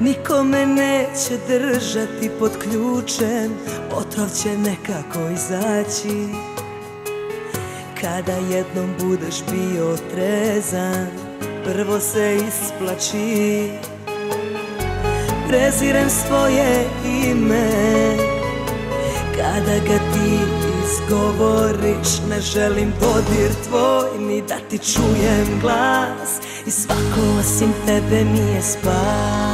Niko me neće držati pod ključem Otrov će nekako izaći. Kada jednom budeš bio trezan Prvo se isplači Prezirem svoje ime Kada ga ti izgovoriš Ne želim dodir tvoj Ni da ti čujem glas. I svako osim tebe mi je spas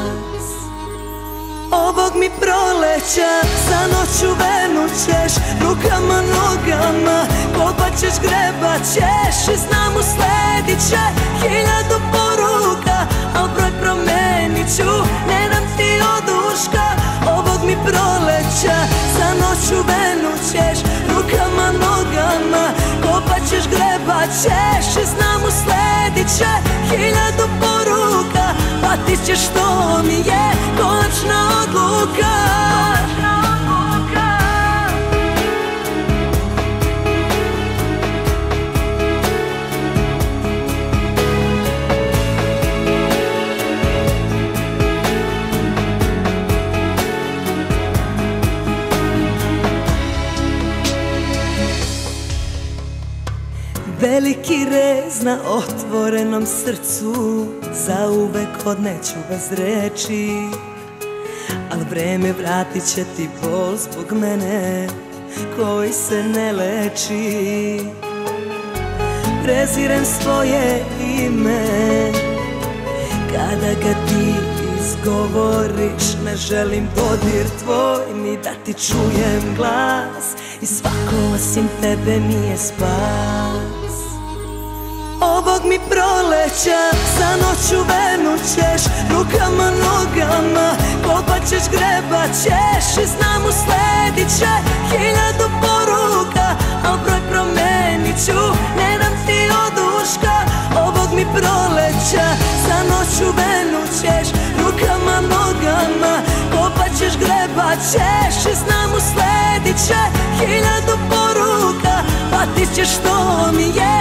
mi proleća. Za noću venu ćeš Rukama, nogama. Kopat ćeš, grebat ćeš I znam usledit će Hiljadu poruka. Al broj promenit ću Ne dam ti oduška. Ovog mi proleća. Za noću venu ćeš Rukama, nogama. Kopat ćeš, grebat ćeš I znam usledit će Hiljadu poruka. Patit ćeš što mi je Konačna Veliki rez na otvorenom srcu Zauvek odneću bez reči Al vreme vratit će ti bol zbog mene Koji se ne leči. Prezirem svoje ime Kada ga ti izgovoriš Ne želim dodir tvoj Ni da ti čujem glas. I svako osim tebe mi je spas. Ovog mi proleća Za noću venu ćeš Rukama, nogama Ćeš, grebat ćeš I znam usledit će Hiljadu poruka Al broj promenit ću Ne dam ti oduška Ovog mi proleća Za noću venu ćeš Rukama, nogama Kopat ćeš, grebat ćeš I znam usledit će Hiljadu poruka Patit ćeš što mi je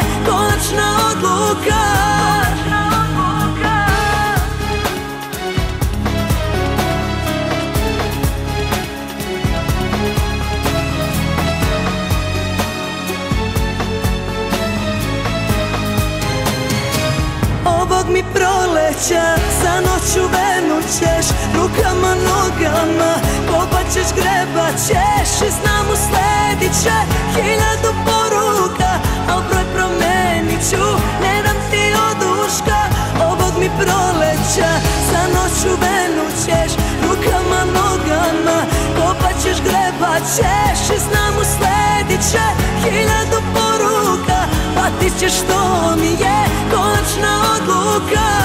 proleća Za noću venu ćeš Rukama, nogama Kopat ćeš, grebat ćeš. I znam usledit će Hiljadu poruka Al broj promenit ću Ne dam ti oduška Ovog mi proleća. Za noću venu ćeš Rukama, nogama Kopat ćeš, grebat ćeš. I znam usledit će Hiljadu poruka Patit ćeš što mi je Konačna odluka